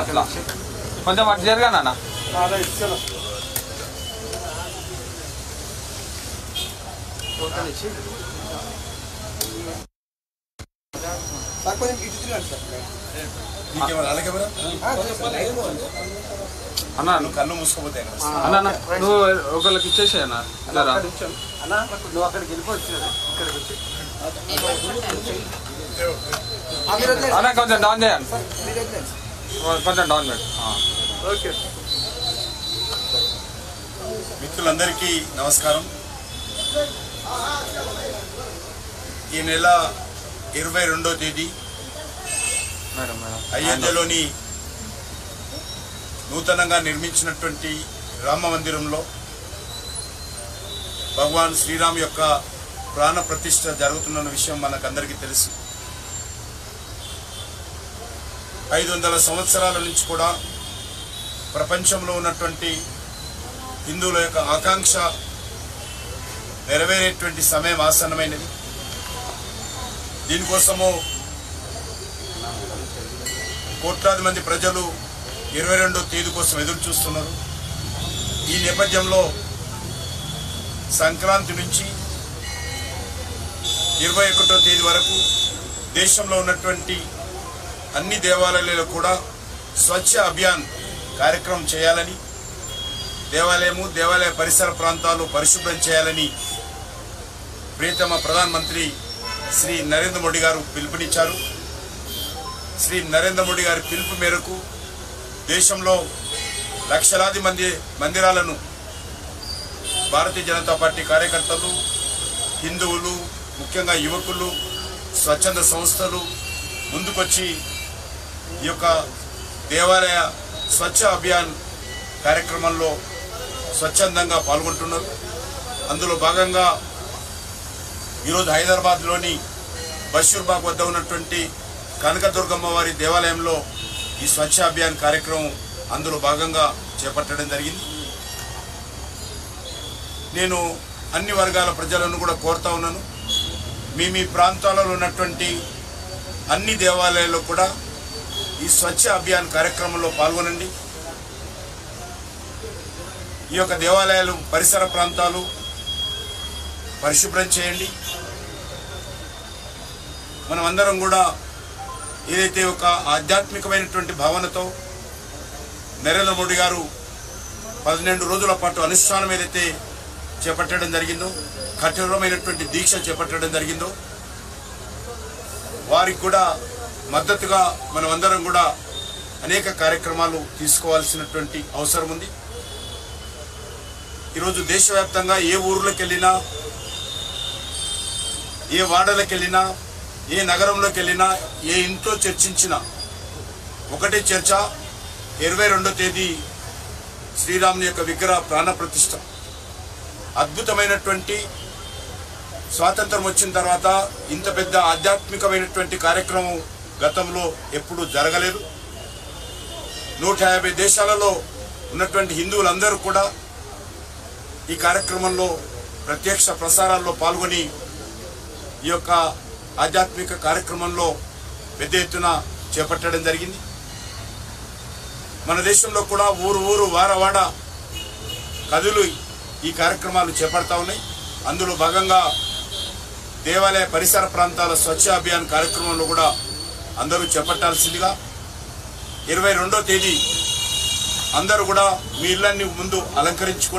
అట్లా. కొంచెం అటు జరగాను నాన్న? అన్నా నువ్వు కళ్ళు మూసుకోపోతే అన్న నువ్వు ఒకళ్ళకి ఇచ్చేసాయి అన్న. అన్నా నువ్వు అక్కడికి వెళ్ళిపోవచ్చు ఇక్కడికి వచ్చి అన్న కొంచెం డాన్ చేయండి. కొంచెం డౌన్. ఓకే. మిత్రులందరికీ నమస్కారం. ఈ నెల ఇరవై రెండో తేదీ మేడం మేడం. అయోధ్యలోని నూతనంగా నిర్మించినటువంటి రామ మందిరంలో భగవాన్ శ్రీరామ్ యొక్క ప్రాణ ప్రతిష్ఠ జరుగుతున్న విషయం మనకందరికీ తెలుసు. ఐదు వందల సంవత్సరాల నుంచి కూడా ప్రపంచంలో ఉన్నటువంటి హిందువుల యొక్క ఆకాంక్ష నెరవేరేటువంటి సమయం ఆసన్నమైనది. దీనికోసము కోట్లాది మంది ప్రజలు ఇరవై రెండో తేదీ కోసం ఎదురు చూస్తున్నారు. ఈ నేపథ్యంలో సంక్రాంతి నుంచి ఇరవై ఒకటో తేదీ వరకు దేశంలో ఉన్నటువంటి అన్ని దేవాలయాలలో కూడా స్వచ్ఛ అభియాన్ కార్యక్రమం చేయాలని దేవాలయము దేవాలయ పరిసర ప్రాంతాలు పరిశుభ్రం చేయాలని ప్రియతమ ప్రధానమంత్రి శ్రీ నరేంద్ర మోడీ గారు పిలుపునిచ్చారు. శ్రీ నరేంద్ర మోడీ గారి పిలుపు మేరకు దేశంలో లక్షలాది మంది మందిరాలను భారతీయ జనతా పార్టీ కార్యకర్తలు హిందువులు ముఖ్యంగా యువకులు స్వచ్ఛంద సంస్థలు ముందుకొచ్చి ఈ యొక్క దేవాలయ స్వచ్ఛ అభియాన్ కార్యక్రమంలో స్వచ్ఛందంగా పాల్గొంటున్నారు. అందులో భాగంగా ఈరోజు హైదరాబాద్లోని బషీర్బాగ్ వద్ద ఉన్నటువంటి కనకదుర్గమ్మ వారి దేవాలయంలో ఈ స్వచ్ఛ అభియాన్ కార్యక్రమం అందులో భాగంగా చేపట్టడం జరిగింది. నేను అన్ని వర్గాల ప్రజలను కూడా కోరుతా ఉన్నాను. మీ మీ ప్రాంతాలలో ఉన్నటువంటి అన్ని దేవాలయాల్లో కూడా ఈ స్వచ్ఛ అభియాన్ కార్యక్రమంలో పాల్గొనండి. ఈ యొక్క దేవాలయాలు పరిసర ప్రాంతాలు పరిశుభ్రం చేయండి. మనమందరం కూడా ఏదైతే ఒక ఆధ్యాత్మికమైనటువంటి భావనతో నరేంద్ర మోడీ గారు పన్నెండు రోజుల పాటు అనుష్ఠానం ఏదైతే చేపట్టడం జరిగిందో కఠినమైనటువంటి దీక్ష చేపట్టడం జరిగిందో వారికి కూడా మద్దతుగా మనమందరం కూడా అనేక కార్యక్రమాలు తీసుకోవాల్సినటువంటి అవసరం ఉంది. ఈరోజు దేశవ్యాప్తంగా ఏ ఊర్లోకి వెళ్ళినా ఏ వాడలకు వెళ్ళినా ఏ నగరంలోకి వెళ్ళినా ఏ ఇంట్లో చర్చించినా ఒకటే చర్చ ఇరవై రెండో తేదీ శ్రీరాముని యొక్క విగ్రహ ప్రాణ ప్రతిష్ఠ అద్భుతమైనటువంటి స్వాతంత్రం వచ్చిన తర్వాత ఇంత పెద్ద ఆధ్యాత్మికమైనటువంటి కార్యక్రమం గతంలో ఎప్పుడూ జరగలేదు. నూట యాభై దేశాలలో ఉన్నటువంటి హిందువులందరూ కూడా ఈ కార్యక్రమంలో ప్రత్యక్ష ప్రసారాల్లో పాల్గొని ఈ యొక్క ఆధ్యాత్మిక కార్యక్రమంలో పెద్ద ఎత్తున చేపట్టడం జరిగింది. మన దేశంలో కూడా ఊరు ఊరు వారవాడ కదులు కథలు ఈ కార్యక్రమాలు చేపడతా ఉన్నాయి. అందులో భాగంగా దేవాలయ పరిసర ప్రాంతాల స్వచ్ఛ అభియాన్ కార్యక్రమంలో కూడా అందరూ చేపట్టాల్సిందిగా ఇరవై రెండో తేదీ అందరూ కూడా మీ ఇళ్ళన్ని ముందు అలంకరించుకోండి